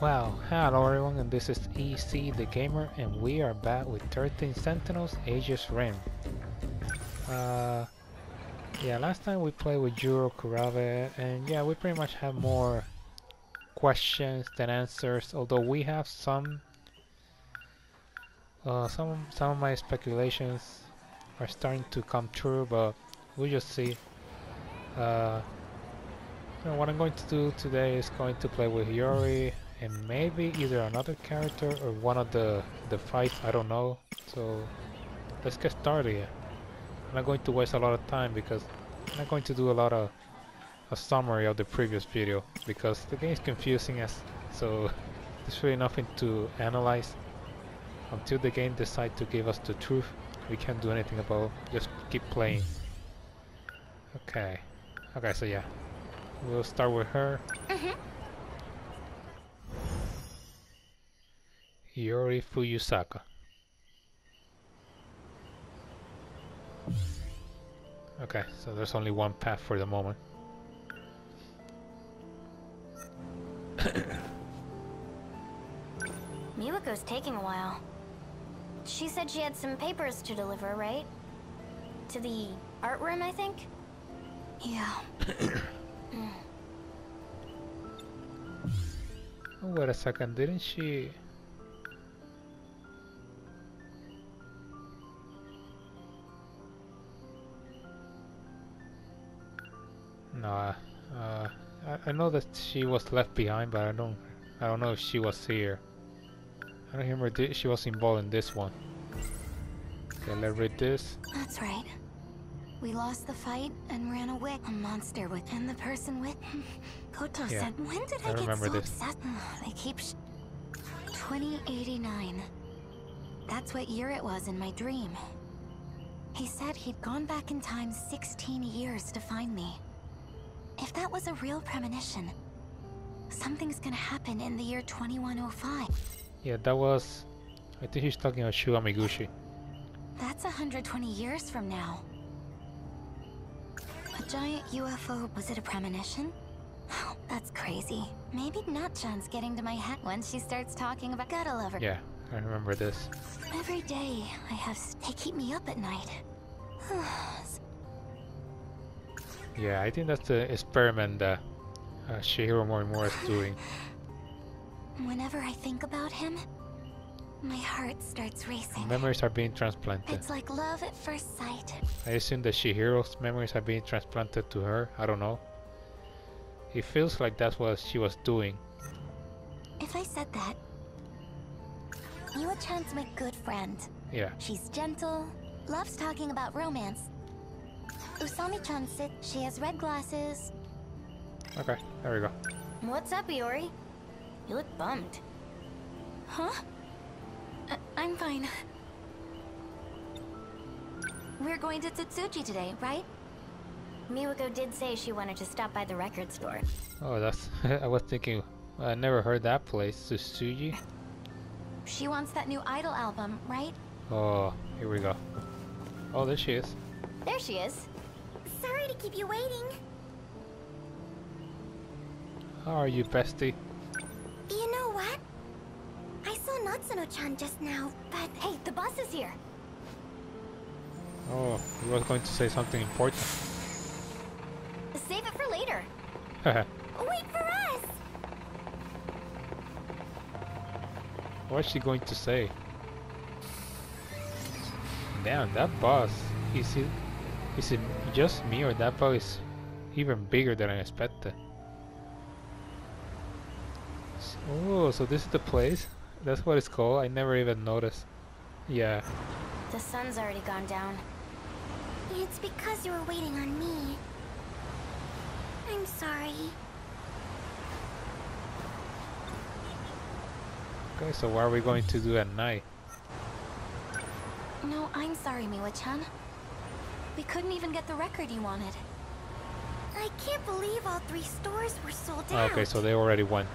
Well, hello everyone and this is EC the Gamer and we are back with 13 Sentinels Aegis Rim. Uh, yeah, last time we played with Juro Kurabe and yeah, we pretty much have more questions than answers, although we have some uh, some some of my speculations are starting to come true, but we'll just see. Uh, what I'm going to do today is going to play with Yuri and maybe either another character or one of the the fights I don't know. So let's get started I'm not going to waste a lot of time because I'm not going to do a lot of a summary of the previous video because the game is confusing us so there's really nothing to analyze. Until the game decides to give us the truth we can't do anything about just keep playing. Okay. Okay so yeah. We'll start with her. Mm -hmm. Yuri Fuyusaka. Okay, so there's only one path for the moment. Miwako's taking a while. She said she had some papers to deliver, right? To the art room, I think? Yeah. Hmm. oh, wait a second, didn't she... No, uh, I, I know that she was left behind, but I don't, I don't know if she was here. I don't remember she was involved in this one. Okay, let's read this. That's right. We lost the fight and ran away. A monster within the person with Koto yeah, said, when did I, I get so this. obsessed? They keep 2089. That's what year it was in my dream. He said he'd gone back in time 16 years to find me. If that was a real premonition, something's gonna happen in the year 2105. Yeah, that was... I think he's talking about Shu Amiguchi. That's 120 years from now. A giant UFO, was it a premonition? Oh, that's crazy. Maybe Natchan's getting to my head when she starts talking about gotta love her. Yeah, I remember this. Every day, I have... They keep me up at night. Yeah, I think that's the experiment that uh, Chihiro Morimura is doing. Whenever I think about him, my heart starts racing. Memories are being transplanted. It's like love at first sight. I assume that Chihiro's memories are being transplanted to her. I don't know. It feels like that's what she was doing. If I said that, Miwa-chan's my good friend. Yeah. She's gentle, loves talking about romance, Usami-chan said she has red glasses. Okay, there we go. What's up, Iori? You look bummed. Huh? I I'm fine. We're going to Tsutsuji today, right? Miwako did say she wanted to stop by the record store. Oh, that's... I was thinking... I never heard that place. Tsutsuji? She wants that new Idol album, right? Oh, here we go. Oh, there she is. There she is. Sorry to keep you waiting. How are you, bestie? You know what? I saw Natsuno-chan just now, but hey, the bus is here. Oh, he was going to say something important. Save it for later. Wait for us! What's she going to say? Damn, that bus. Is it is it just me or that bug is even bigger than I expected? Oh, so this is the place? That's what it's called? I never even noticed. Yeah. The sun's already gone down. It's because you were waiting on me. I'm sorry. Okay, so what are we going to do at night? No, I'm sorry, Miwa-chan. We couldn't even get the record you wanted. I can't believe all three stores were sold out. Okay, so they already went.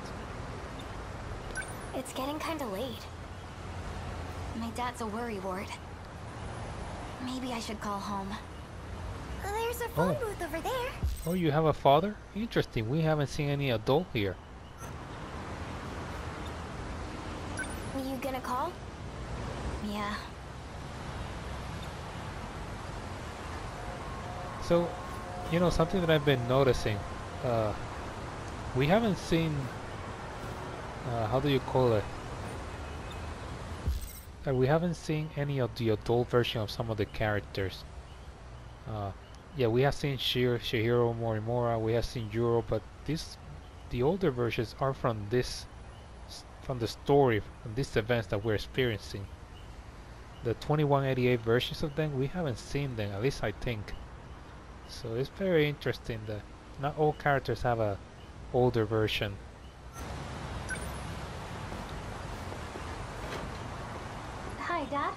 It's getting kinda late. My dad's a worry ward. Maybe I should call home. There's a phone oh. booth over there. Oh, you have a father? Interesting. We haven't seen any adult here. Are you gonna call? Yeah. So, you know, something that I've been noticing, uh, we haven't seen, uh, how do you call it? Uh, we haven't seen any of the adult version of some of the characters. Uh, yeah, we have seen Shir, Shihiro Morimura, we have seen Yuro, but this, the older versions are from this, from the story, from these events that we're experiencing. The 2188 versions of them, we haven't seen them, at least I think. So it's very interesting that not all characters have a older version. Hi, Dad.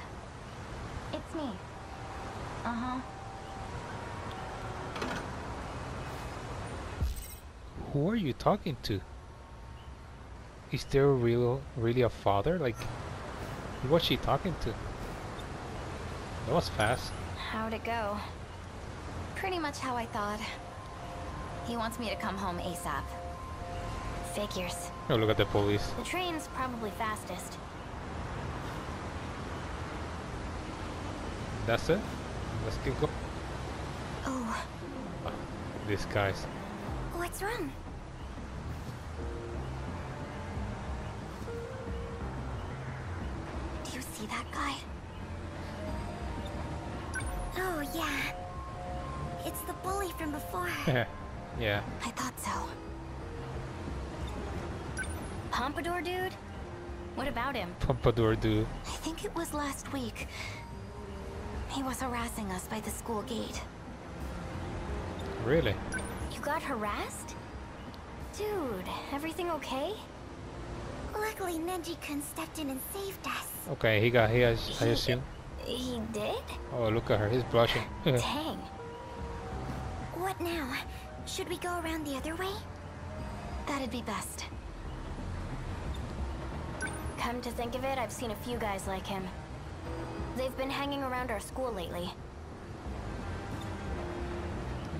It's me. Uh-huh. Who are you talking to? Is there real, really a father? Like, who was she talking to? That was fast. How'd it go? Pretty much how I thought. He wants me to come home ASAP. Figures. Oh, look at the police. The train's probably fastest. That's it? Let's keep going. Oh, ah, These guys. what's wrong? yeah. I thought so. Pompadour dude? What about him? Pompadour dude. I think it was last week. He was harassing us by the school gate. Really? You got harassed? Dude, everything okay? Luckily, Nenji-kun stepped in and saved us. Okay, he got, he has, I He- assume. He did? Oh, look at her, he's blushing. Dang. What now? Should we go around the other way? That'd be best. Come to think of it, I've seen a few guys like him. They've been hanging around our school lately.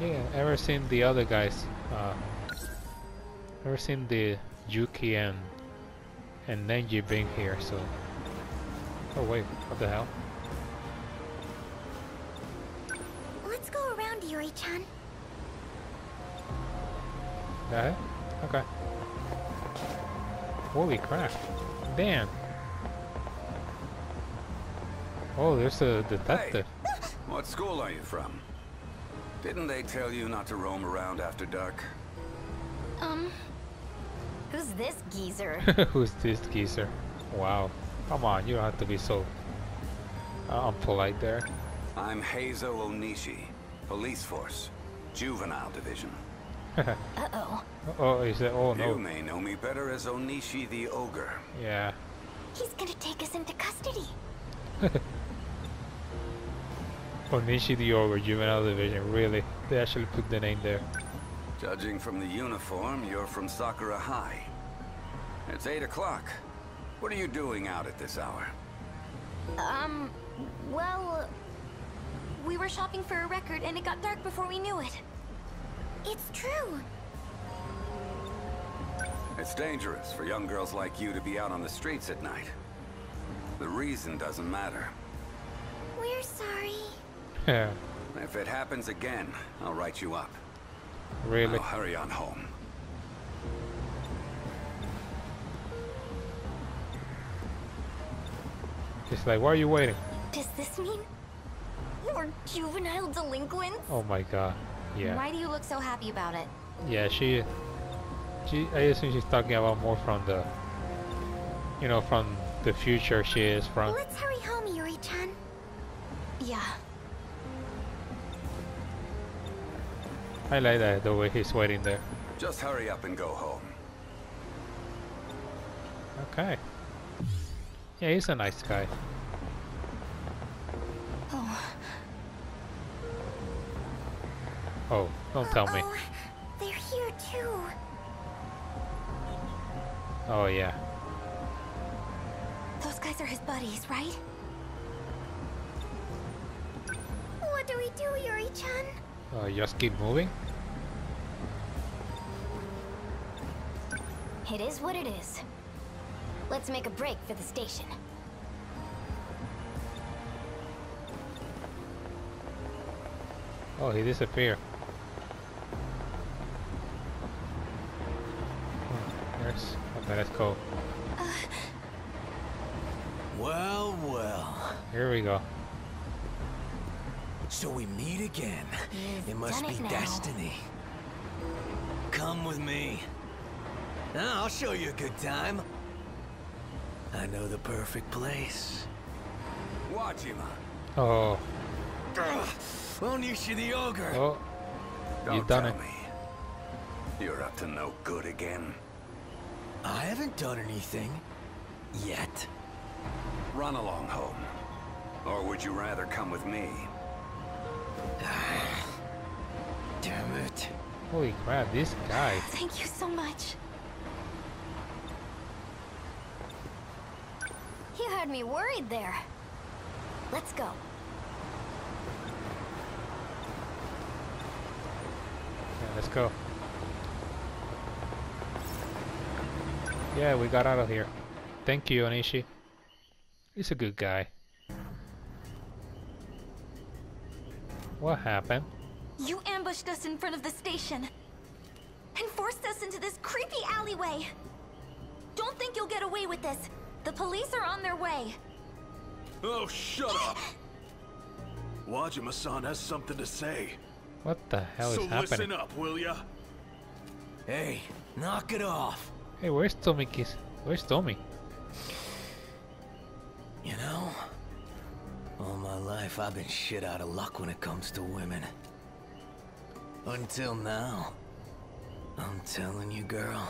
Yeah, ever seen the other guys? Uh, ever seen the Yuki and and Nenji being here? So. Oh wait, what the hell? Let's go around, Yuri-chan. That it? Okay. Holy crap! Damn. Oh, there's a detective. What school are you from? Didn't they tell you not to roam around after dark? Um, who's this geezer? Who's this geezer? Wow. Come on, you don't have to be so uh, unpolite there. I'm Heizo Onishi, police force, juvenile division. Uh-oh. oh, is that? Oh You may know me better as Onishi the Ogre. Yeah. He's gonna take us into custody. Onishi the Ogre, Juvenile Division. Really? They actually put the name there. Judging from the uniform, you're from Sakura High. It's 8 o'clock. What are you doing out at this hour? Um, well, we were shopping for a record and it got dark before we knew it. It's true. It's dangerous for young girls like you to be out on the streets at night. The reason doesn't matter. We're sorry. Yeah. If it happens again, I'll write you up. really? Now hurry on home. It's like, why are you waiting? Does this mean we're juvenile delinquents? Oh my god. Yeah. Why do you look so happy about it? Yeah, she. She. I assume she's talking about more from the. You know, from the future she is from. Let's hurry home, Yuri-chan. Yeah. I like that the way he's waiting there. Just hurry up and go home. Okay. Yeah, he's a nice guy. Oh, don't tell me. Oh, they're here too. Oh yeah. Those guys are his buddies, right? What do we do, Yuri-chan? Uh, just keep moving. It is what it is. Let's make a break for the station. Oh, he disappeared. Okay, let's go. Well, well. Here we go. So we meet again. You've it must be it destiny. Come with me. I'll show you a good time. I know the perfect place. Watch him. Oh, Ugh, Onishi the ogre. oh, Don't done tell it. me. You're up to no good again. I haven't done anything yet. Run along home. Or would you rather come with me? Damn it. Holy crap, this guy. Thank you so much. You had me worried there. Let's go. Yeah, let's go. Yeah, we got out of here. Thank you, Onishi. He's a good guy. What happened? You ambushed us in front of the station and forced us into this creepy alleyway. Don't think you'll get away with this. The police are on their way. Oh, shut up! Wajima-san has something to say. What the hell so is happening? So listen up, will ya? Hey, knock it off. Hey, where's Tomi Kiss? Where's Tomi? You know, all my life I've been shit out of luck when it comes to women. Until now. I'm telling you, girl.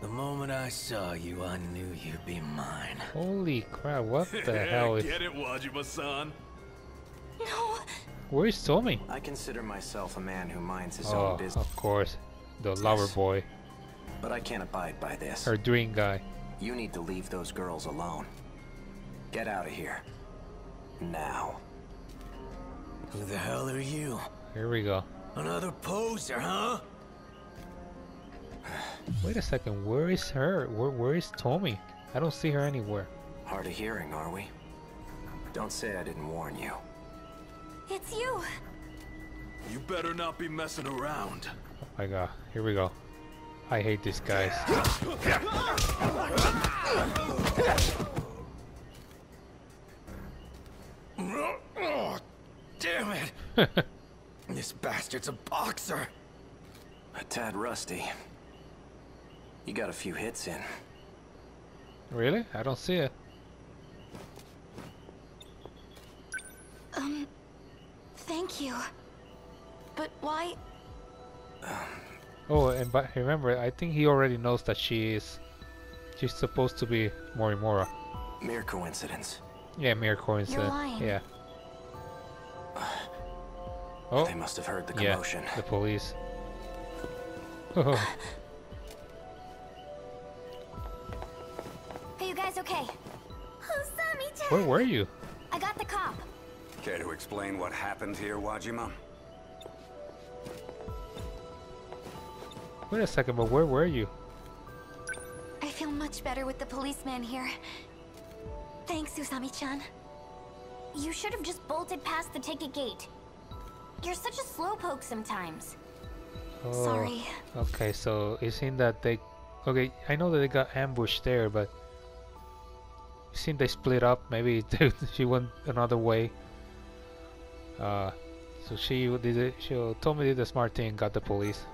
The moment I saw you, I knew you'd be mine. Holy crap, what the hell is... Get it, Wajima-san? No, Where's Tomi? I consider myself a man who minds his Oh, own business, of course. The lover boy. But I can't abide by this. Her dream guy. You need to leave those girls alone. Get out of here. Now. Who the hell are you? Here we go. Another poser, huh? Wait a second, where is her? Where, where is Tomi? I don't see her anywhere. Hard of hearing, are we? Don't say I didn't warn you. it's you. You better not be messing around. Oh my god, here we go. I hate these guys. Oh, damn it! this bastard's a boxer. A tad rusty. You got a few hits in. really? I don't see it. Um, thank you. But why? Oh, and but remember, I think he already knows that she is... She's supposed to be Morimura. Mere coincidence. Yeah, mere coincidence. lying. Yeah. Oh, They must have heard the yeah, commotion. the police. Oh, Are you guys okay? Oh, where were you? I got the cop. Care to explain what happened here, Wajima? Wait a second, but where were you? I feel much better with the policeman here. Thanks, Usami-chan. You should have just bolted past the ticket gate. You're such a slowpoke sometimes. Oh, Sorry. Okay, so it seemed that they... Okay, I know that they got ambushed there, but... It seemed they split up. Maybe they- she went another way. Uh, so she did it. She told me did the smart thing and got the police.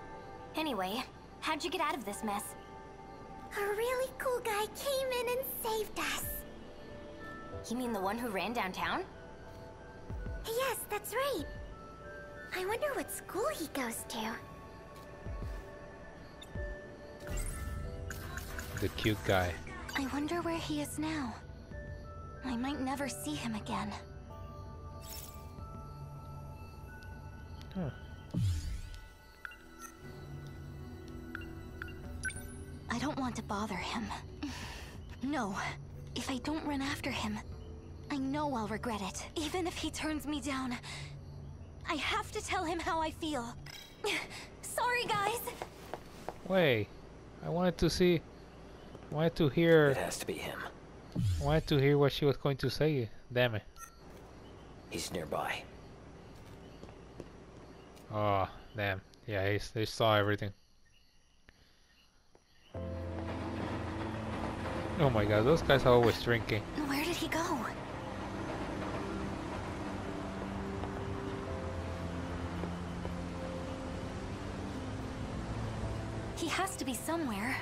Anyway, how'd you get out of this mess? A really cool guy came in and saved us. You mean the one who ran downtown? Yes, that's right. I wonder what school he goes to. The cute guy. I wonder where he is now. I might never see him again. Huh. I don't want to bother him. No. If I don't run after him, I know I'll regret it. Even if he turns me down, I have to tell him how I feel. Sorry, guys. Wait, I wanted to see. Wanted to hear. It has to be him. Wanted to hear what she was going to say. Damn it. He's nearby. Oh, damn. Yeah, he's, they saw everything. Oh my god, those guys are always drinking. Where did he go? He has to be somewhere.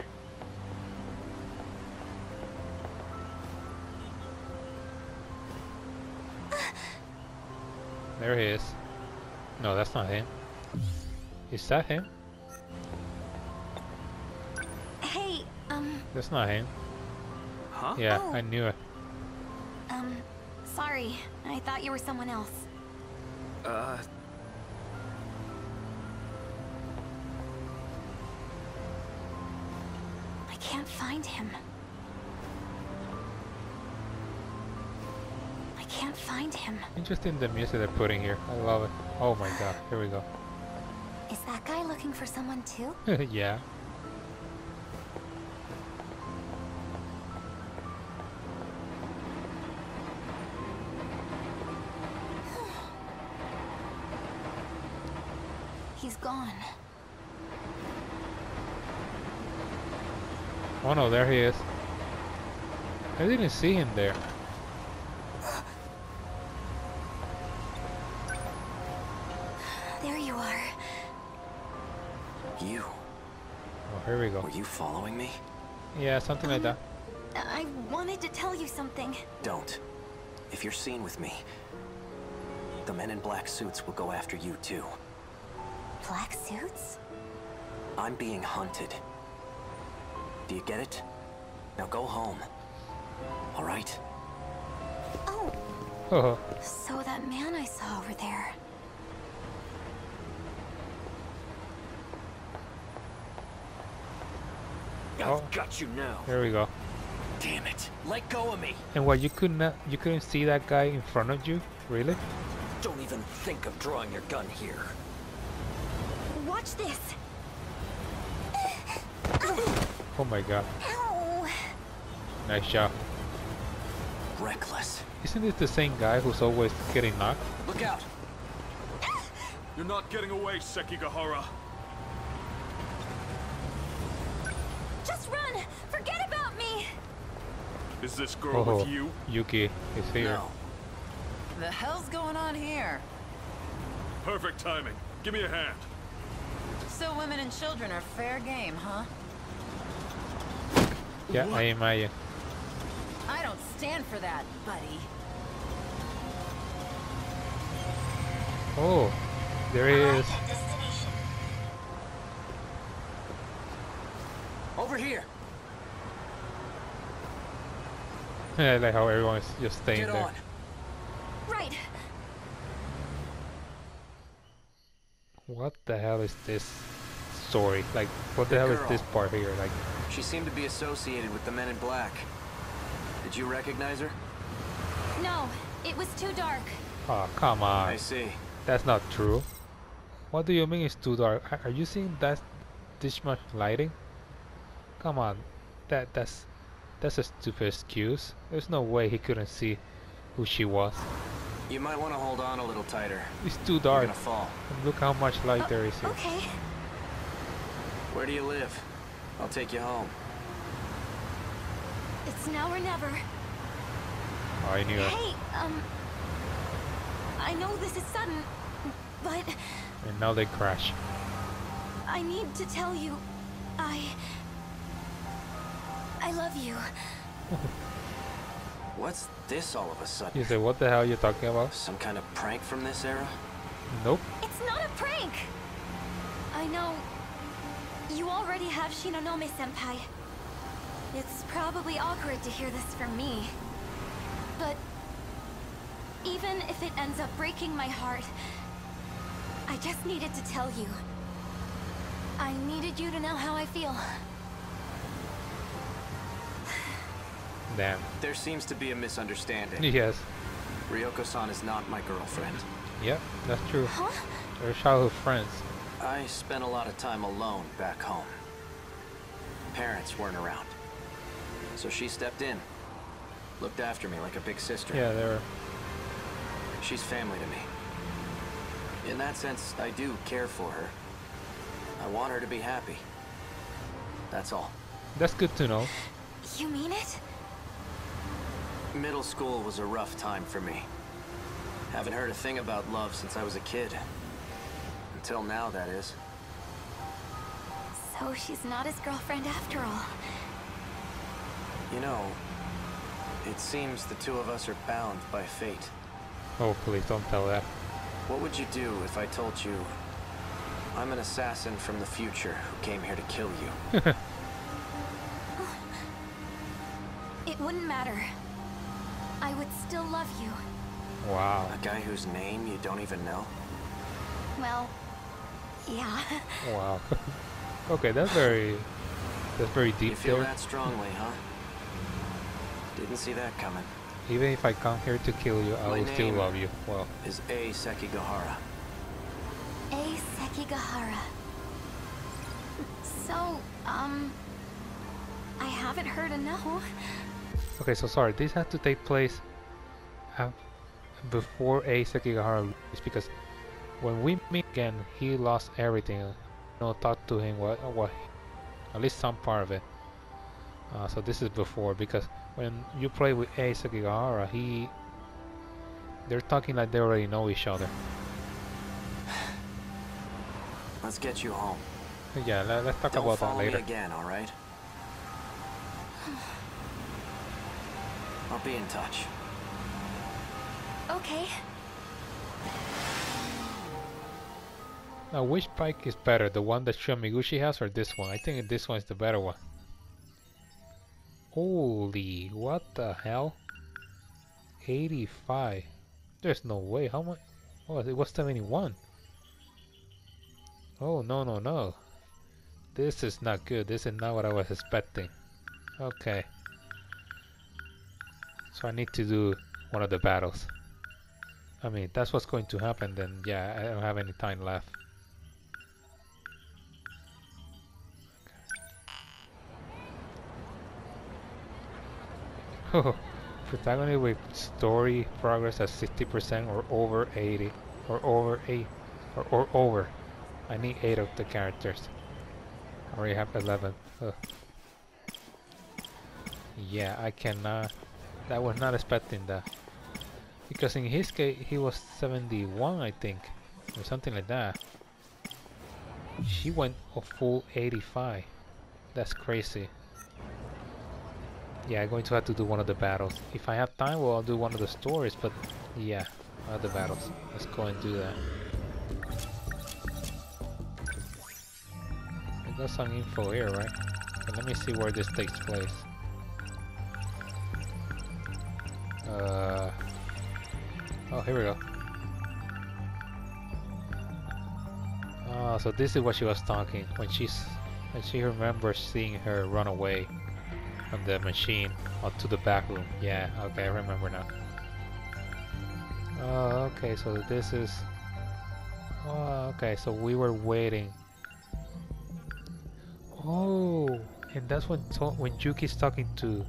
There he is. No, that's not him. Is that him? Hey, um, That's not him. Huh? Yeah, Oh. I knew it. um, sorry. I thought you were someone else. Uh, I can't find him. I can't find him. Interesting the music they're putting here. I love it. Oh my god, here we go. Is that guy looking for someone too? yeah. Oh no, there he is. I didn't see him there. There you are. You. Oh, here we go. Were you following me? Yeah, something like that. I wanted to tell you something. Don't. If you're seen with me, the men in black suits will go after you too. Black suits? I'm being hunted. Do you get it? Now go home. All right? Oh, Oh, so that man I saw over there. Oh. I've got you now. here we go. Damn it. Let go of me. And what you could not, you couldn't see that guy in front of you, really? Don't even think of drawing your gun here. Watch this. Oh my god, Ow. nice job. Reckless. Isn't this the same guy who's always getting knocked? Look out. you're not getting away, Sekigahara. Just run. Forget about me. Is this girl Oh, with you? Yuki is here. No. The hell's going on here? Perfect timing. Give me a hand. So women and children are fair game, huh? Yeah, I imagine. I don't stand for that, buddy. Oh, there he is. Over here. I like how everyone is just staying Get there. on. Right. What the hell is this story? Like, what the The hell is this part here? Like, She seemed to be associated with the men in black. Did you recognize her? No, it was too dark. oh, come on. I see. That's not true. What do you mean it's too dark? Are- Are you seeing that this much lighting? Come on. That that's that's a stupid excuse. There's no way he couldn't see who she was. You might want to hold on a little tighter. It's too dark. You're dark. gonna fall. And look how much light oh, there is here. Okay. Where do you live? I'll take you home. It's now or never. Oh, I knew it. Hey, um... I know this is sudden, but And now they crash. I need to tell you, I... I love you. What's this all of a sudden? You say, what the hell are you talking about? Some kind of prank from this era? Nope. It's not a prank! I know... You already have Shinonome-senpai. It's probably awkward to hear this from me. But... Even if it ends up breaking my heart... I just needed to tell you. I needed you to know how I feel. Damn. There seems to be a misunderstanding. Yes. Ryoko-san is not my girlfriend. Yep, that's true. Huh? They're childhood friends. I spent a lot of time alone back home. Parents weren't around. So she stepped in. Looked after me like a big sister. Yeah, they're She's family to me. In that sense, I do care for her. I want her to be happy. That's all. that's good to know. You mean it? Middle school was a rough time for me. Haven't heard a thing about love since I was a kid. Until now, that is. So she's not his girlfriend after all. You know, it seems the two of us are bound by fate. Oh, please don't tell that. What would you do if I told you I'm an assassin from the future who came here to kill you? It wouldn't matter. I would still love you. Wow. A guy whose name you don't even know? Well, yeah. Wow. okay, that's very that's very deep. You feel there. that strongly, huh? Didn't see that coming. Even if I come here to kill you, I My will still love you. Well, Is Ei Sekigahara. Ei Sekigahara. So, um... I haven't heard a no. okay, so sorry. This has to take place af- before Ei Sekigahara leaves because when we meet again, he lost everything. You know, talk to him what what at least some part of it. Uh, so this is before because when you play with Ei Sekigahara, he they're talking like they already know each other. Let's get you home. Yeah, let, us talk Don't about that follow me later. again, all right? I'll be in touch. Okay. Now, which bike is better, the one that Shomiguchi has or this one? I think this one is the better one. Holy, what the hell? 85. There's no way. How much? Oh, it was 71. Oh, no, no, no. This is not good. This is not what I was expecting. Okay. So I need to do one of the battles. I mean, that's what's going to happen, then yeah, I don't have any time left. protagonist with story progress at 60% or over 80 or over 8 or, or over. I need 8 of the characters. I already have 11. Ugh. Yeah, I cannot. I was not expecting that. Because in his case, he was 71, I think. Or something like that. She went a full 85. That's crazy. Yeah, I'm going to have to do one of the battles. If I have time, well, I'll do one of the stories, but yeah, the battles. Let's go and do that. I got some info here, right? Let me see where this takes place. Uh, oh, here we go. Oh, so this is what she was talking when she's when she remembers seeing her run away from the machine up to the back room. Yeah, okay, I remember now. Oh, okay, so this is. Oh, okay, so we were waiting. Oh, and that's when to when Yuki's talking to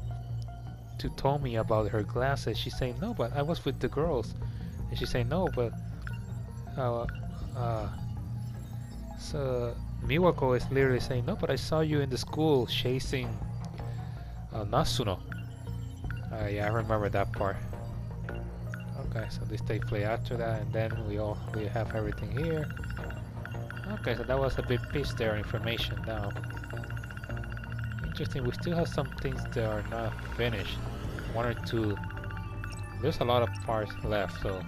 to Tomi about her glasses. She's saying no, but I was with the girls, and she's saying no, but uh, uh, so Miwako is literally saying no, but I saw you in the school chasing uh, Nasuno. Uh, yeah, I remember that part. Okay, so this take play after that, and then we all we have everything here. Okay, so that was a big piece there, information now. Interesting. We still have some things that are not finished. One or two. There's a lot of parts left, so.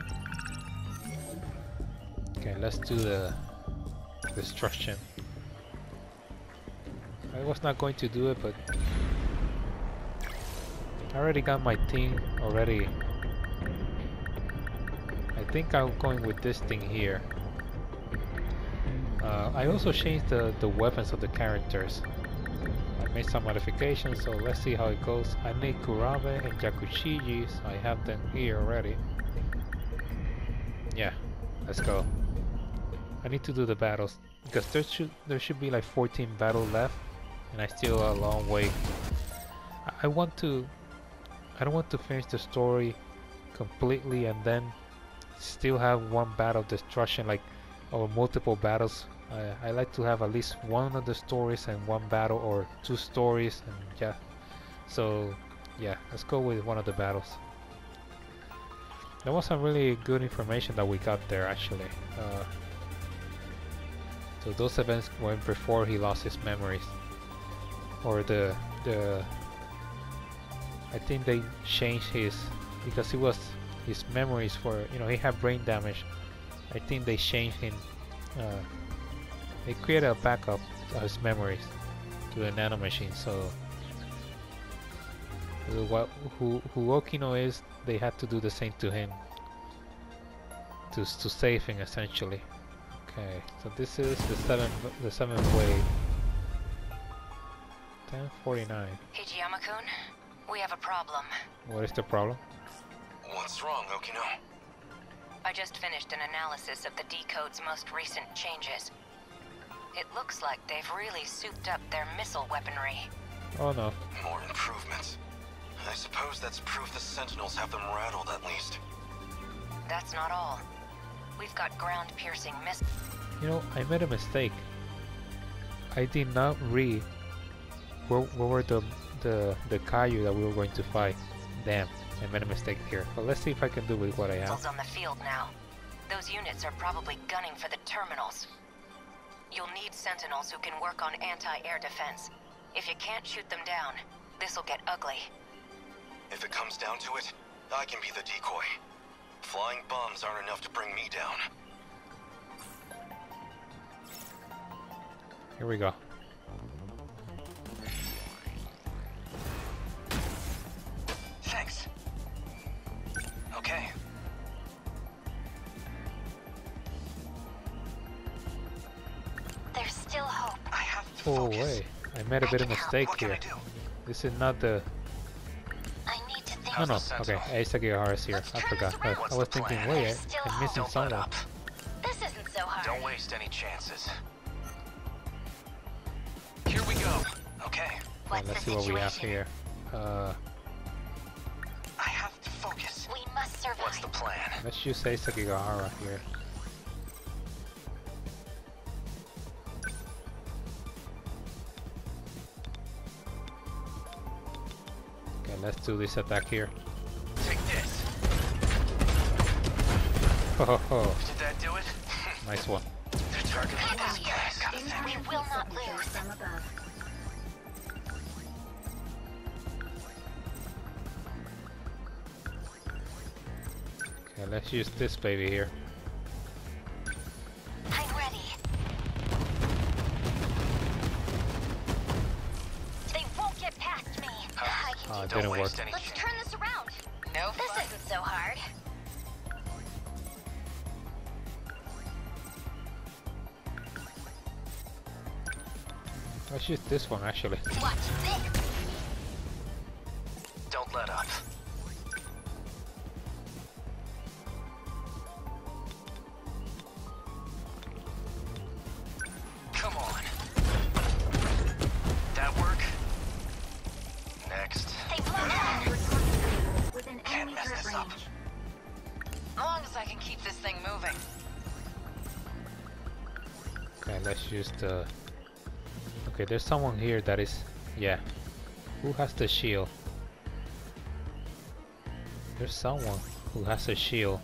Okay, let's do the destruction. I was not going to do it, but I already got my thing already. I think I'm going with this thing here. Uh, I also changed the, the weapons of the characters. I made some modifications, so let's see how it goes. I need Kurabe and Yakushiji, so I have them here already. Yeah, let's go. I need to do the battles because there should there should be like 14 battles left, and I still a long way. I want to I don't want to finish the story completely and then still have one battle destruction like or multiple battles. I, like to have at least one of the stories and one battle or two stories and yeah. So yeah, let's go with one of the battles. There was some really good information that we got there actually. Uh, so those events went before he lost his memories. Or the the I think they changed his because he was his memories for you know he had brain damage. I think they changed him. Uh, they created a backup of his memories to the nano machine. So what who who Okino is, they had to do the same to him to to save him essentially. Okay, so this is the seventh the seventh wave. 1049. Hijiyama-kun, we have a problem. What is the problem? What's wrong, Okino? I just finished an analysis of the decode's most recent changes. It looks like they've really souped up their missile weaponry. Oh no. More improvements. I suppose that's proof the Sentinels have them rattled at least. That's not all. We've got ground-piercing missiles. You know, I made a mistake. I did not read where, where were the the the Kaiju that we were going to fight. Damn, I made a mistake here. But let's see if I can do with what I have. missiles on the field now. Those units are probably gunning for the terminals. You'll need sentinels who can work on anti-air defense. If you can't shoot them down, this'll get ugly. If it comes down to it, I can be the decoy. Flying bombs aren't enough to bring me down. Here we go. Thanks. Okay. There's still hope. I have to Oh focus. wait, I made a bit of mistake here. This is not the. I need to think. No, no. the Okay, Sentinel? Asagihara here. Let's I forgot. I. I was thinking, plan? wait, There's I, I'm missing Don't let someone. up. This isn't so hard. Don't waste any chances. Here we go. Okay. Okay, What's let's the see what we have here. Uh, plan? let's use Asagihara here. Okay, let's do this attack here. Take this. Ho ho ho. Did that do it? Nice one. They're targeting this guy. We will not lose. Okay, let's use this baby here. I'm ready. They won't get past me. I can Uh, do it Don't didn't work. waste any Let's turn this around. No This fun. isn't so hard. Let's use this one actually. Watch this. There's someone here that is... Yeah. Who has the shield? There's someone who has a shield.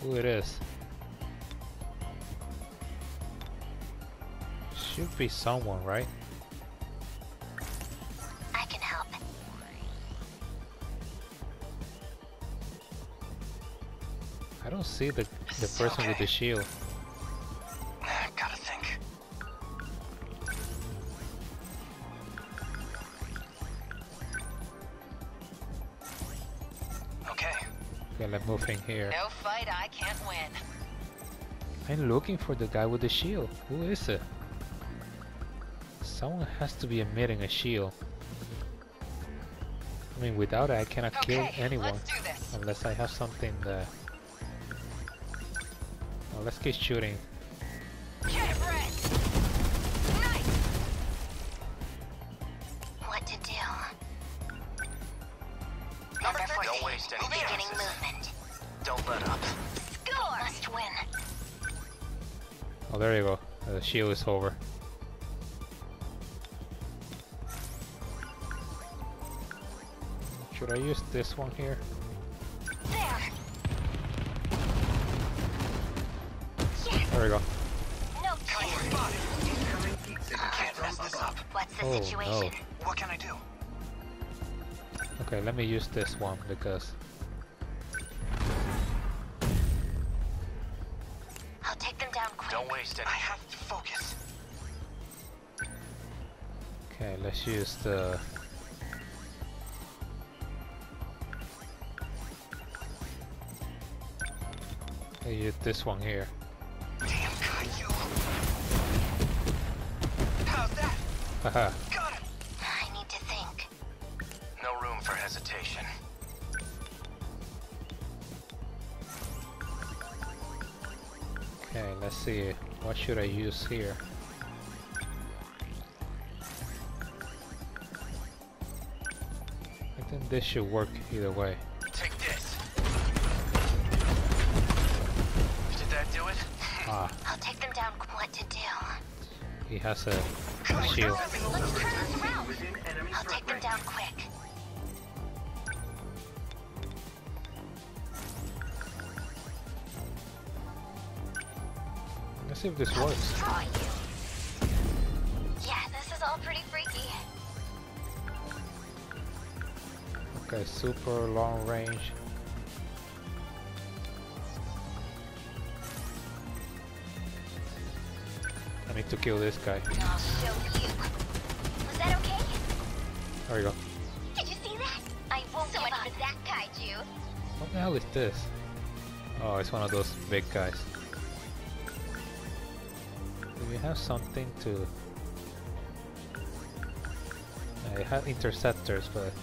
Who it is? Should be someone, right? I can help. I don't see the the person with the shield. Okay, move in here. No fight I can't win. I'm looking for the guy with the shield. Who is it? Someone has to be emitting a shield. I mean, without it, I cannot kill anyone. let's do this. Unless I have something uh, that... Well, let's keep shooting. Shield is over. Should I use this one here? There! There we go. Oh, no chance. Can't mess this up. What's the Oh, no. situation? What can I do? Okay, let me use this one because okay, let's use the uh, I use this one here. Damn Caillou. How's that? Haha. Got him. I need to think. No room for hesitation. Okay, let's see. What should I use here? This should work either way. Take this. Did that do it? Ah, I'll take them down. What to do? he has a shield. Let's turn this around. I'll take them down quick. Let's see if this I'll works. Okay, super long range. I need to kill this guy. I'll show you. Was that okay? There we go. Did you see that? I won't so give much up. for that, Kaiju. What the hell is this? Oh, it's one of those big guys. Do we have something to... I have interceptors, but...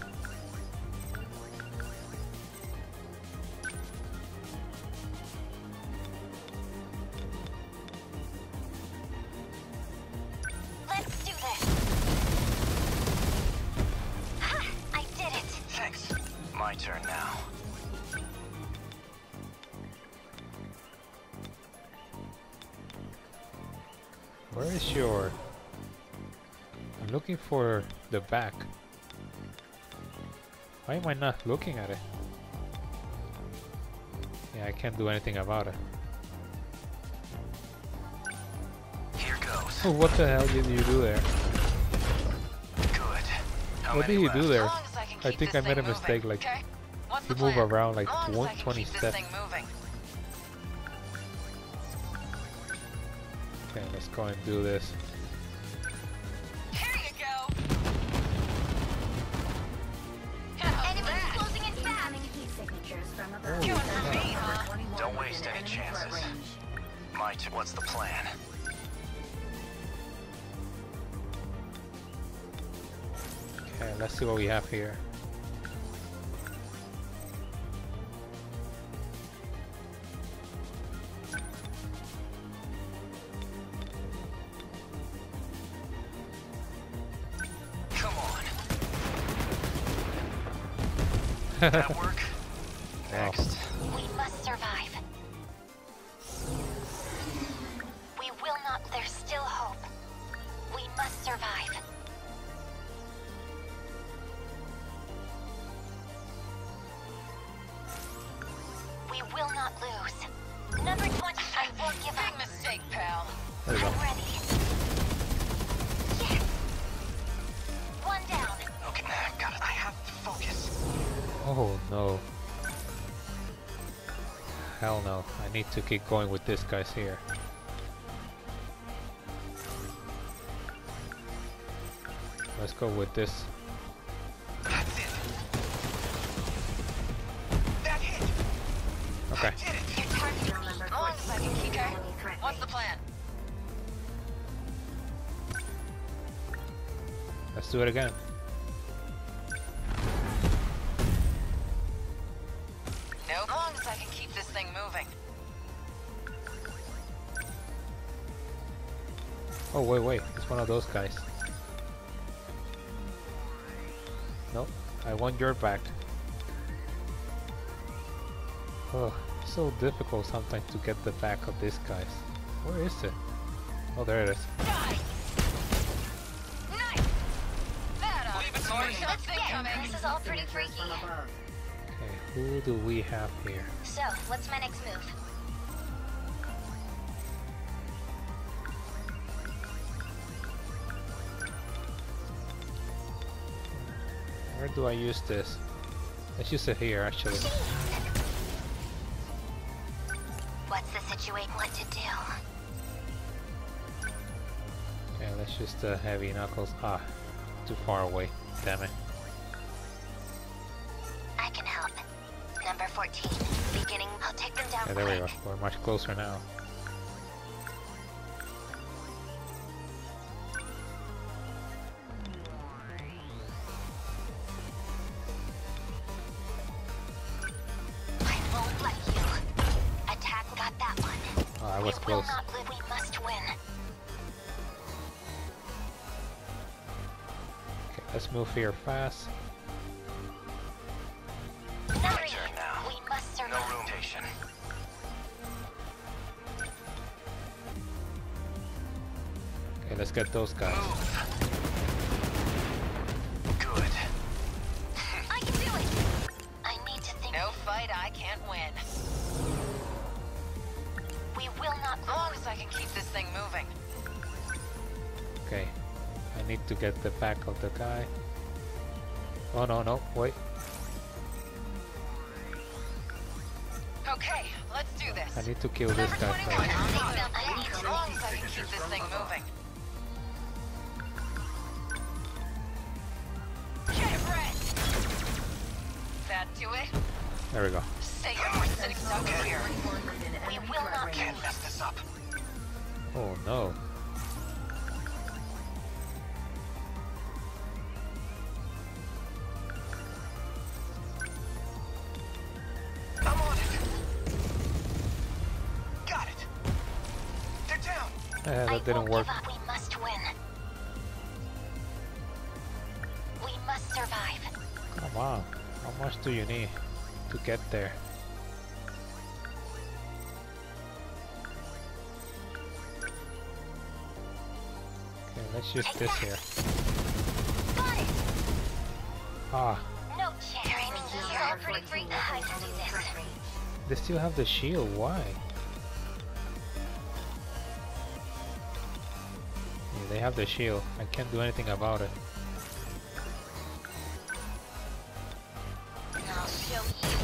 I'm looking for the back. Why am I not looking at it? Yeah, I can't do anything about it. Here goes. Oh, what the hell did you do there? Good. How What did you left? do there? As long as I, I think I made a thing mistake, moving, like, okay? You move around like As long as I can 120 steps. moving. Okay, let's go and do this. Have here. Come on. to keep going with this guys here. Let's go with this. That's it. That hit. Okay. Did it. Your target As long as I can keep okay? What's the plan? Let's do it again. Oh wait, wait. It's one of those guys. Nope. I want your back. Oh, so difficult sometimes to get the back of these guys. Where is it? Oh, there it is. Die! Nice! It to more me. shots incoming. This is all pretty freaky. Okay, who do we have here? So, what's my next move? Do I use this? Let's use it here actually. What's the situation? What to do? Okay, let's use the heavy knuckles. Ah, too far away. Damn it. I can help. Number 14. Beginning. I'll take them down Yeah, there we go. We're much closer now. Close. will not live. We must win. Okay, let's move here fast. Hurry. turn now. No rotation. Okay, let's get those guys. To get the back of the guy. Oh no, no, wait. Okay, let's do this. I need to kill this guy first. I'm on I it. need As to- long as I can keep this thing moving. Get red! That do it? There we go. Say you're more sitting ducks here. We will not Can't mess this up. Oh no. Work. Up. We must win. We must survive. Come on. How much do you need to get there? Okay, let's use this here. Got it. Ah, No chance. Here. Pretty free. I can do this. they still have the shield. Why? They have the shield. I can't do anything about it. I'll show you.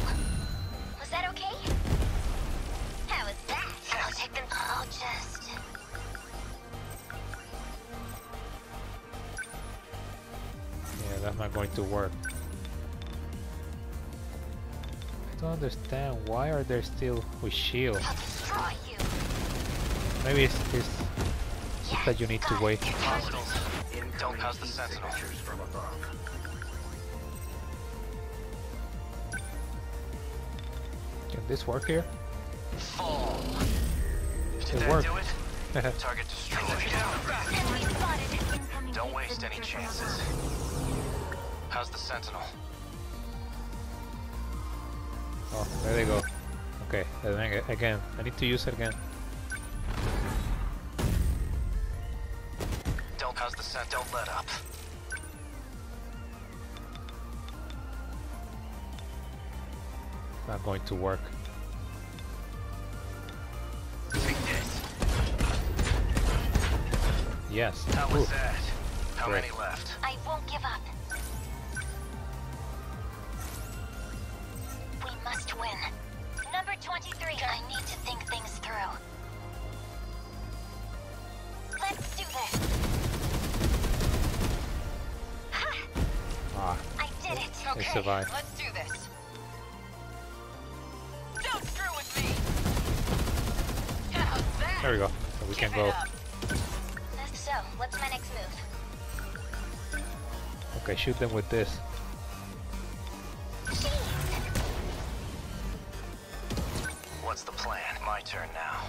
Was that okay? How was that? I'll take them. I'll just. Yeah, that's not going to work. I don't understand. Why are they still with shield? I'll destroy you. Maybe it's, it's that you need to wait. Hostiles. Don't cause the sentinel. Can this work here? Fall. Did It that worked. Do it? Target destroyed. Don't waste any chances. How's the sentinel? Oh, there they go. Okay, and then ag- again, I need to use it again. Going to work. Yes. How was Ooh, that? How Great. many left? I won't give up. We must win. Number 23. I need to think things through. Let's do this. Ha! Ah, I did it. They Okay, survived. let's do this. There we go. So we can Keep go. So, what's my next move? Okay, shoot them with this. What's the plan? My turn now.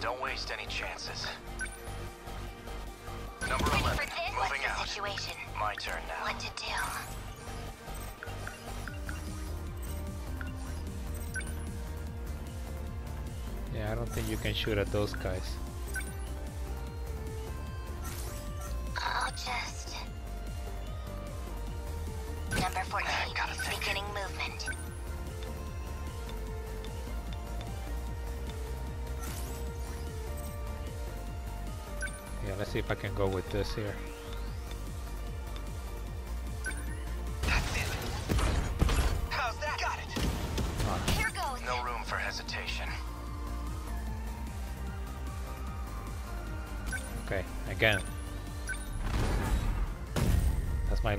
Don't waste any chances. Number 11, moving out. situation? My turn now. What to do? Yeah, I don't think you can shoot at those guys. I'll just... Number 14, beginning movement. Yeah, let's see if I can go with this here.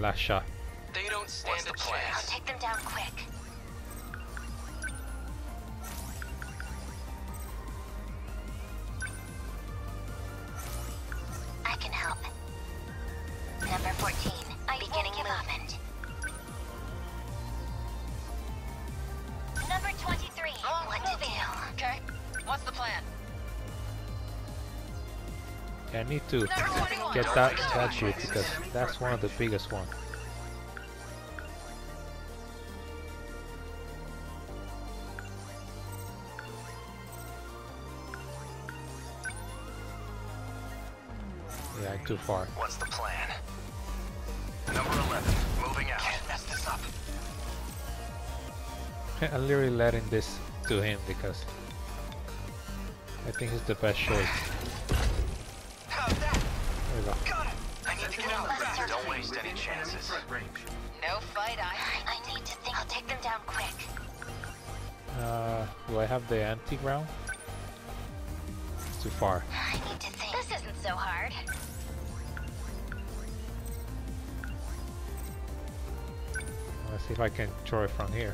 Last shot. They don't stand What's the a plan? I'll take them down quick. I can help. Number 14, beginning movement. Number 23, what to oh, do? Okay, what's the plan? Yeah, I need to Number 21. Get that dude because that's one of the biggest ones. Yeah, too far. What's the plan? Number 11, moving out. Can't mess this up. I'm literally letting this to him because I think he's the best choice. Any chances. No fight, I... I need to think. I'll take them down quick. Uh, do I have the anti-ground? Too far. I need to think. This isn't so hard. Let's see if I can throw it from here.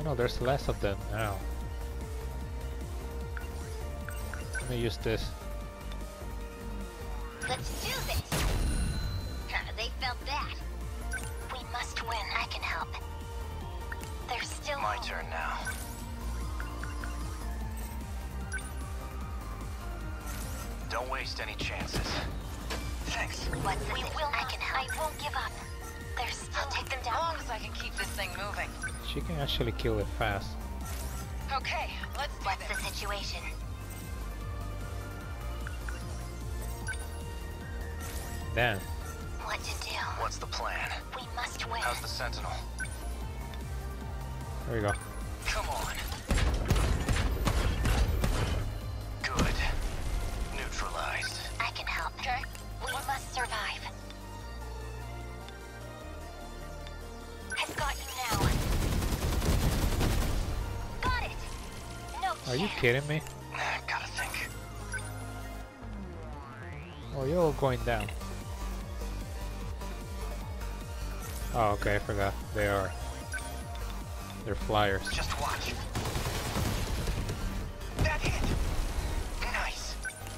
Oh no, there's less of them now. Let me use this. Let's do this. they felt that. We must win. I can help. There's still My turn now. Don't waste any chances. Thanks. What's we will I can help. I won't give up. There's still I'll take them down. As long as I can keep this thing moving. She can actually kill it fast. Then, What to do? What's the plan? We must win. How's the Sentinel? there we go. Come on. Good. Neutralized. I can help. Okay. We must survive. I've got you now. Got it. No Are you kidding me? Gotta think. Oh, you're all going down. Oh, okay, I forgot. They are. They're flyers. Just watch. That hit. Nice.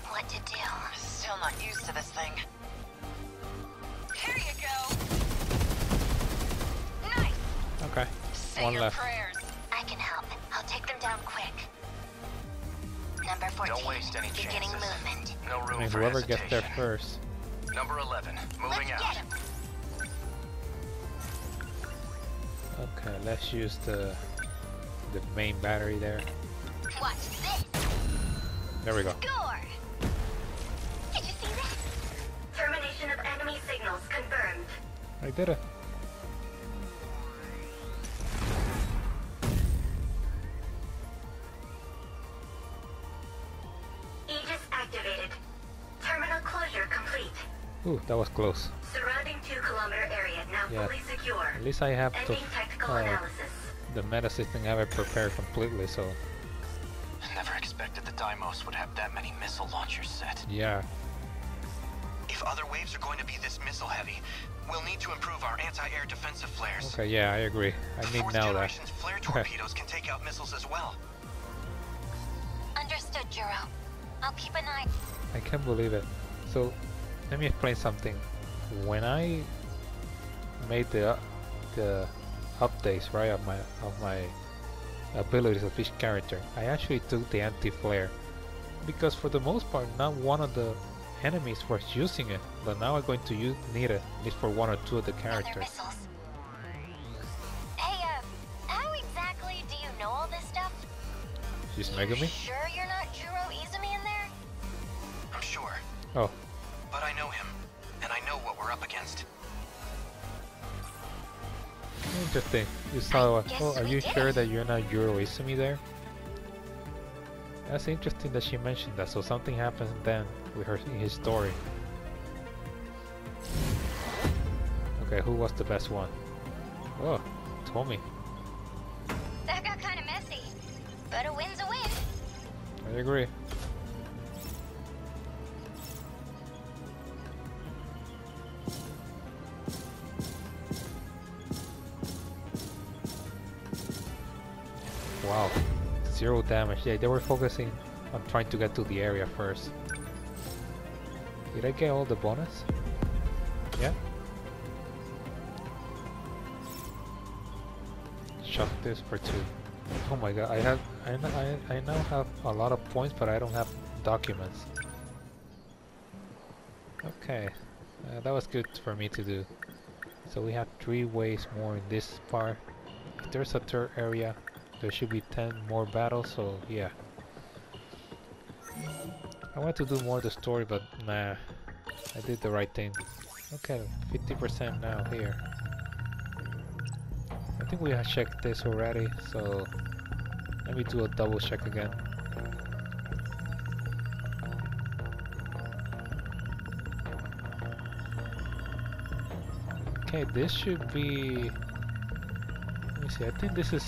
What to do? Still not used to this thing. Here you go. Nice. Okay, Say one left. prayers. I can help. I'll take them down quick. Number 14. Don't waste any Beginning chances. movement. No I room mean, for whoever gets there first. Number 11, Okay, let's use the the main battery there. Watch this. There we go. Score. Did you see this? Termination of enemy signals confirmed. I did it. Aegis activated. Terminal closure complete. Ooh, that was close. Surrounding 2 kilometer area now Yeah. fully secure. At least I have the Ending technical analysis. the meta system I have it prepared completely. So I Never expected the Deimos would have that many missile launchers set. yeah, If other waves are going to be this missile heavy, we'll need to improve our anti-air defensive flares. okay, yeah, I agree. I The need fourth now that. generation's flare torpedoes can take out missiles as well. Understood, Juro. I'll keep an eye. I can't believe it. So, let me explain something. When I made the the updates, right, of my of my abilities of each character, I actually took the anti-flare because for the most part, not one of the enemies was using it, but now I'm going to use, need it at least for one or two of the characters. Hey, uh, how exactly do you know all this stuff? She's Megumi? You sure you're not Juro Izumi in there? I'm sure. Oh, interesting. You saw. Guess oh, are you sure that you're not Yuro Izumi there? That's interesting that she mentioned that. So something happened then with her in his story. Okay, who was the best one? Oh, Tomi. That got kind of messy. But a win's a win. I agree. Zero damage. Yeah, they were focusing on trying to get to the area first. Did I get all the bonus? Yeah. Chuck this for two. Oh my god, I have I, I, I now have a lot of points but I don't have documents. Okay, uh, that was good for me to do. So we have three ways more in this part. If there's a third area, there should be 10 more battles, so yeah. I wanted to do more of the story, but nah, I did the right thing. Okay, 50% now here. I think we have checked this already, so let me do a double check again. Okay, this should be... Let me see, I think this is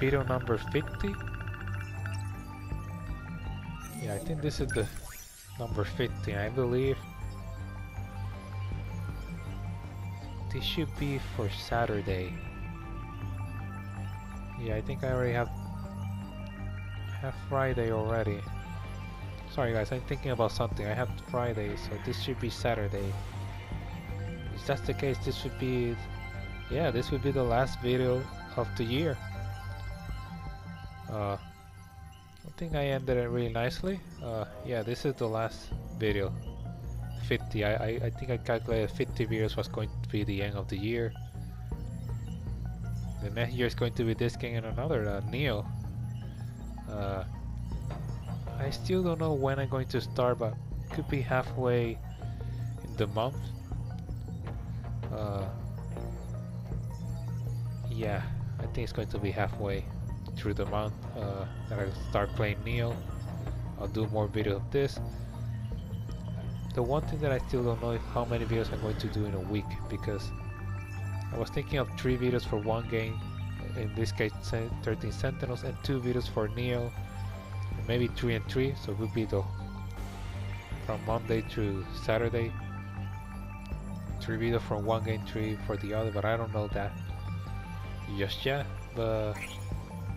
video number 50. Yeah, I think this is the number 50, I believe. This should be for Saturday. Yeah, I think I already have have Friday already. Sorry guys, I'm thinking about something. I have Friday, so this should be Saturday. If that's the case, this would be yeah, this would be the last video of the year. Uh, I think I ended it really nicely. Uh, yeah, this is the last video. 50. I, I, I think I calculated 50 videos was going to be the end of the year. The next year is going to be this game and another, uh, Neo. Uh, I still don't know when I'm going to start, but could be halfway in the month. Uh, yeah, I think it's going to be halfway through the month uh, that I start playing Neo. I'll do more videos of this. The one thing that I still don't know is how many videos I'm going to do in a week because I was thinking of three videos for one game, in this case 13 Sentinels, and two videos for Neo, maybe three and three, so it would be the from Monday to Saturday. Three videos from one game, three for the other, but I don't know that just yet. But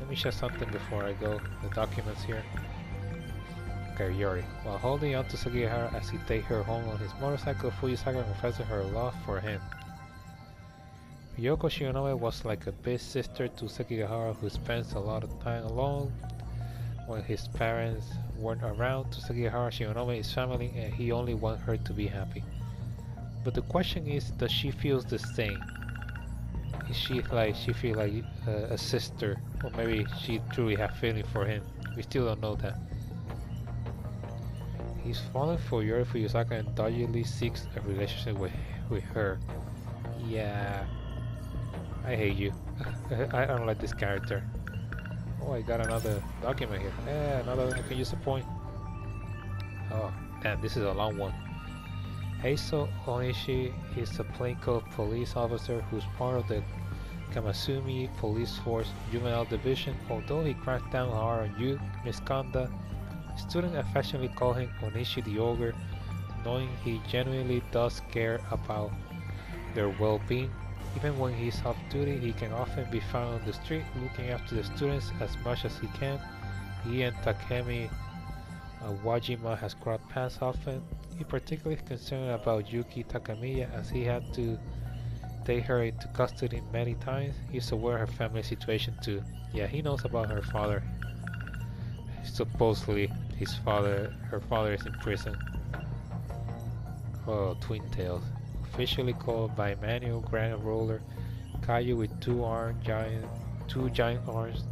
let me check something before I go. The documents here. Okay, Iori. While holding on to Sekigahara as he takes her home on his motorcycle, Fuyusaka confesses her love for him. Yoko Shinonome was like a big sister to Sekigahara who spends a lot of time alone when his parents weren't around. To Sekigahara, Shinonome is family and he only wants her to be happy. But the question is, does she feel the same? Is she like, she feel like uh, a sister? Or maybe she truly have feeling for him? We still don't know that. He's fallen for Iori Fuyusaka and doggedly seeks a relationship with, with her. Yeah. I hate you. I don't like this character. Oh, I got another document here. Yeah, another I can use a point. Oh, damn, this is a long one. Heiso Onishi is a plainclothes police officer who's part of the Kamasumi Police Force Juvenile Division. Although he cracked down hard on youth misconduct, students affectionately call him Onishi the Ogre, knowing he genuinely does care about their well-being. Even when he's off duty, he can often be found on the street looking after the students as much as he can. He and Takemi uh, Wajima has crossed paths often. He particularly concerned about Yuki Takamiya as he had to take her into custody many times. He's aware of her family situation too. Yeah, he knows about her father. Supposedly, his father, her father is in prison. Oh, Twin Tails. Officially called by Manuel Grand Roller, Kaiju with two arm giant, two giant arms,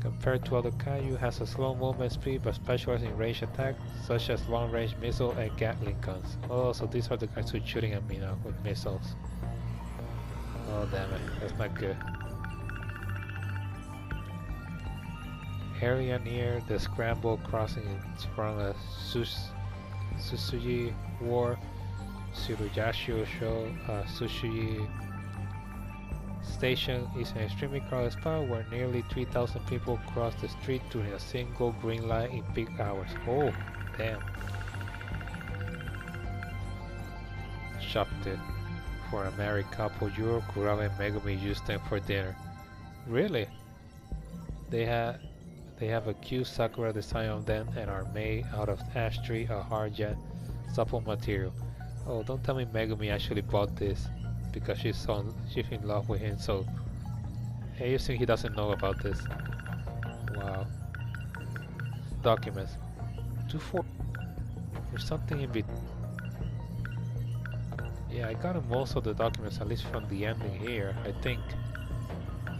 Compared to other Kaiju, has a slow movement speed but specializes in range attack, such as long-range missile and Gatling guns. Oh, so these are the guys who are shooting at me now with missiles. Oh damn it, that's not good. Area near the Scramble Crossing is from a Sus Susuji War, Surujashu Show, uh, Susuji Station is an extremely crowded spot where nearly 3,000 people cross the street during a single green light in peak hours. Oh, damn. Shocked it. For a married couple, Yuro, Kurabe and Megumi used them for dinner. Really? They have they have a cute sakura design on them and are made out of ash tree, a hard yet supple material. Oh, don't tell me Megumi actually bought this because she's so she's in love with him. So I think he doesn't know about this. Wow. Documents. Two four. There's something in between. Yeah, I got most of the documents, at least from the ending here. I think.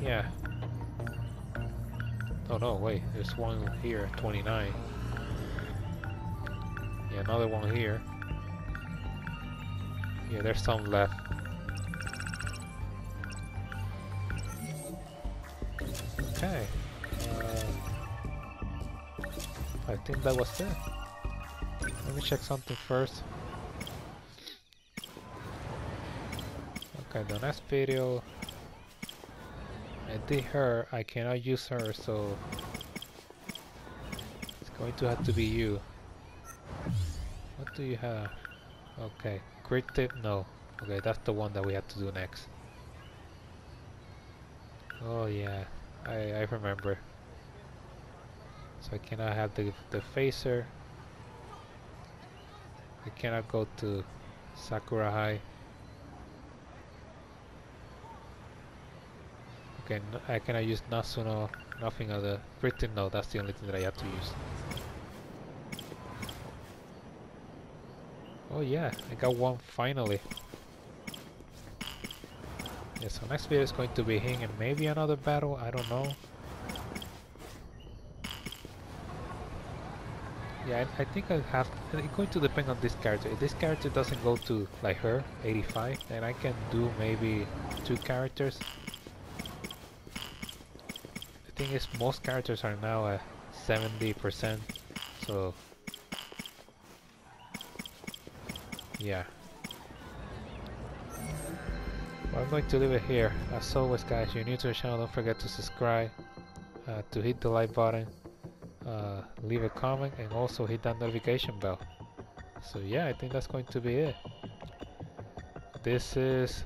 Yeah. Oh no, wait. There's one here, 29. Yeah, another one here. Yeah, there's some left. Okay. Uh, I think that was it. Let me check something first. Okay, the next video I did her, I cannot use her, so it's going to have to be you. What do you have? Okay, great tip, no. Okay, that's the one that we have to do next. Oh yeah, I, I remember. So I cannot have the, the phaser. I cannot go to Sakura High. Okay, n uh, I cannot use Natsuno, nothing other. Written no, that's the only thing that I have to use. Oh yeah, I got one finally. Yeah, so next video is going to be him and maybe another battle, I don't know. Yeah, I, I think I have, it's going to depend on this character. If this character doesn't go to, like her, 85, then I can do maybe two characters. Thing is, most characters are now at 70%, so... Yeah. Well, I'm going to leave it here. As always guys, you're new to the channel, don't forget to subscribe, uh, to hit the like button, uh, leave a comment, and also hit that notification bell. So yeah, I think that's going to be it. This is,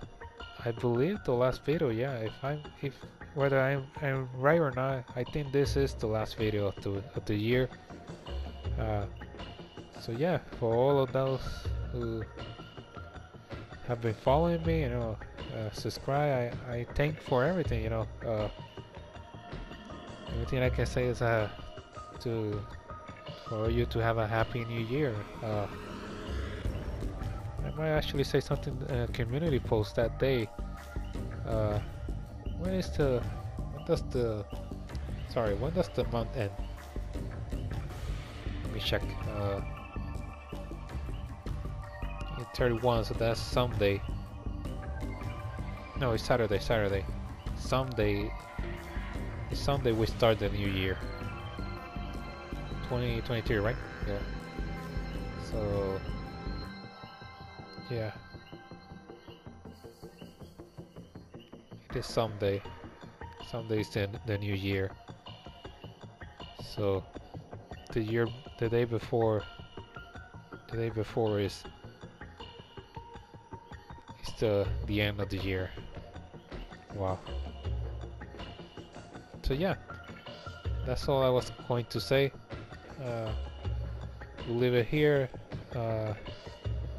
I believe, the last video. Yeah, if I'm, if whether I'm, I'm right or not, I think this is the last video of the of the year. Uh, so yeah, for all of those who have been following me, you know, uh, subscribe. I, I thank for everything, you know. Uh, everything I can say is uh, to for you to have a happy new year. Uh, I might actually say something uh, community post that day. Uh, when is the when does the sorry when does the month end? Let me check. Uh, 31, so that's Sunday. No, it's Saturday, Saturday. Sunday. Sunday we start the new year. 2023, right? Yeah. So. Yeah. Sunday. Sunday is the, the new year. So. The year, the day before. The day before is is the the end of the year. Wow. So yeah, that's all I was going to say. Uh, leave it here. Uh,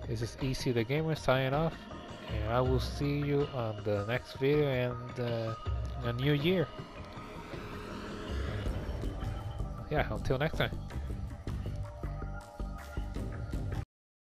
this is E-C the Gamer signing off, and I will see you on the next video and uh, a new year. yeah, until next time.